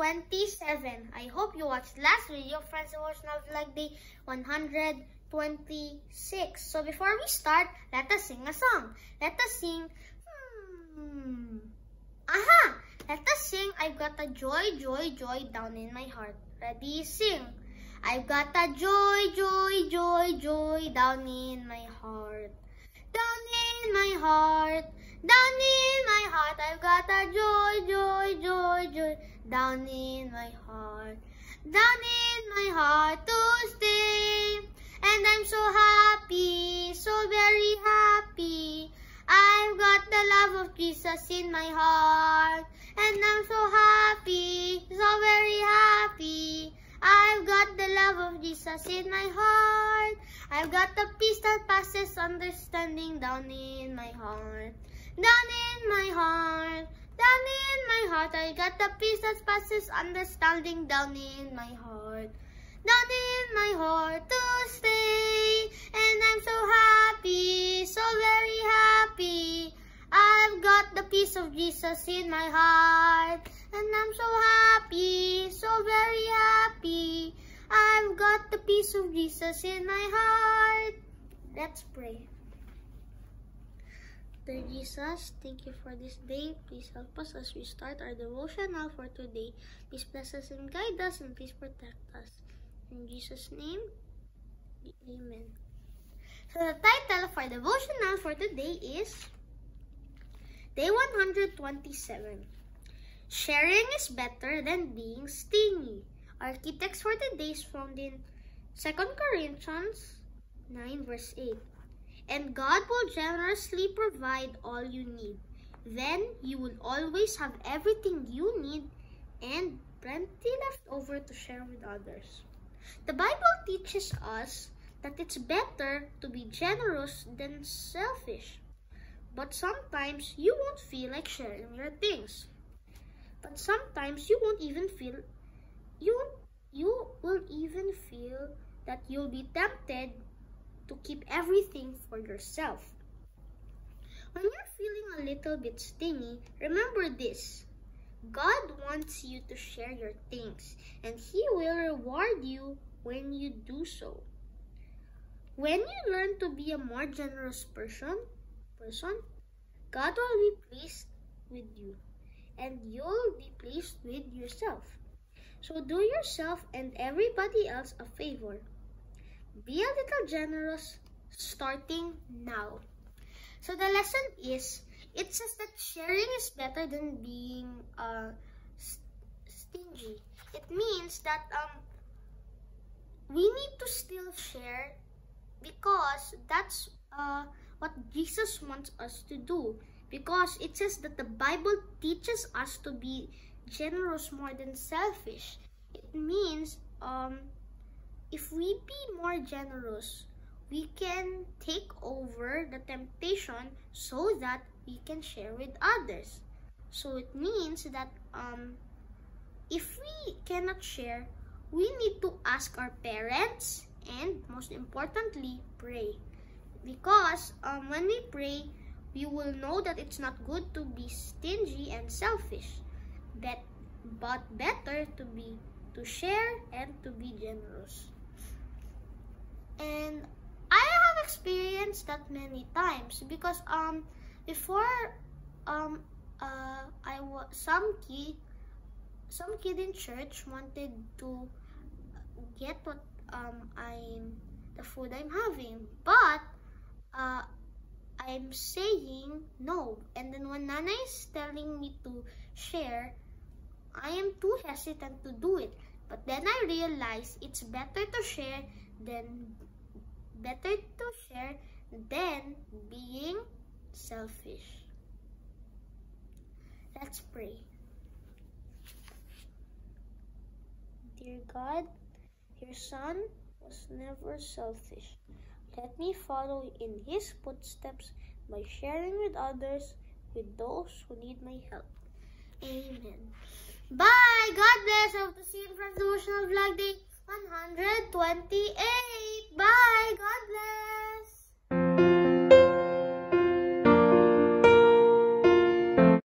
127. I hope you watched last video, Franz Devotional Vlog Day 126. So before we start, let us sing a song. Let us sing, hmm, aha! Let us sing, I've got a joy, joy, joy down in my heart. Ready, sing. I've got a joy, joy, joy, joy down in my heart. Down in my heart, down in my heart, I've got a joy, joy, joy, joy down in my heart. Down in my heart to stay. And I'm so happy, so very happy. I've got the love of Jesus in my heart. And I'm so happy, so very happy. I've got the love of Jesus in my heart. I've got the peace that passes understanding down in my heart. Down in my heart. Down in my heart. I got the peace that passes understanding down in my heart. Down in my heart to stay. And I'm so happy, so very happy. I've got the peace of Jesus in my heart. And I'm so happy, so very happy. I've got the peace of Jesus in my heart. Let's pray. Dear Jesus, thank you for this day. Please help us as we start our devotional for today. Please bless us and guide us and please protect us. In Jesus' name, Amen. So the title of our devotional for today is Day 127. Sharing is better than being stingy. Our text for today is found in 2 Corinthians 9 verse 8. And God will generously provide all you need. Then you will always have everything you need and plenty left over to share with others. The Bible teaches us that it's better to be generous than selfish. But sometimes you won't feel like sharing your things. But sometimes you won't even feel you you will even feel that you'll be tempted to keep everything for yourself. When you're feeling a little bit stingy, remember this. God wants you to share your things and he will reward you when you do so. When you learn to be a more generous person, person, God will be pleased with you and you'll be pleased with yourself. So do yourself and everybody else a favor. Be a little generous starting now. So the lesson is, it says that sharing is better than being uh, stingy. It means that um, we need to still share because that's uh, what Jesus wants us to do because it says that the Bible teaches us to be generous more than selfish. It means um, if we be more generous, we can take over the temptation so that we can share with others. So it means that um, if we cannot share, we need to ask our parents and most importantly, pray. Because um, when we pray, we will know that it's not good to be stingy and selfish, but, but better to be to share and to be generous. And I have experienced that many times because um before um uh I was some kid some kid in church wanted to get what um I'm the food I'm having but uh I'm saying no. And then when Nana is telling me to share, I am too hesitant to do it. But then I realize it's better to share than better to share than being selfish. Let's pray. Dear God, your son was never selfish. Let me follow in his footsteps by sharing with others, with those who need my help. Amen. Bye! God bless. I hope to see you in Franz Devotional Vlog Day 128. Bye. God bless.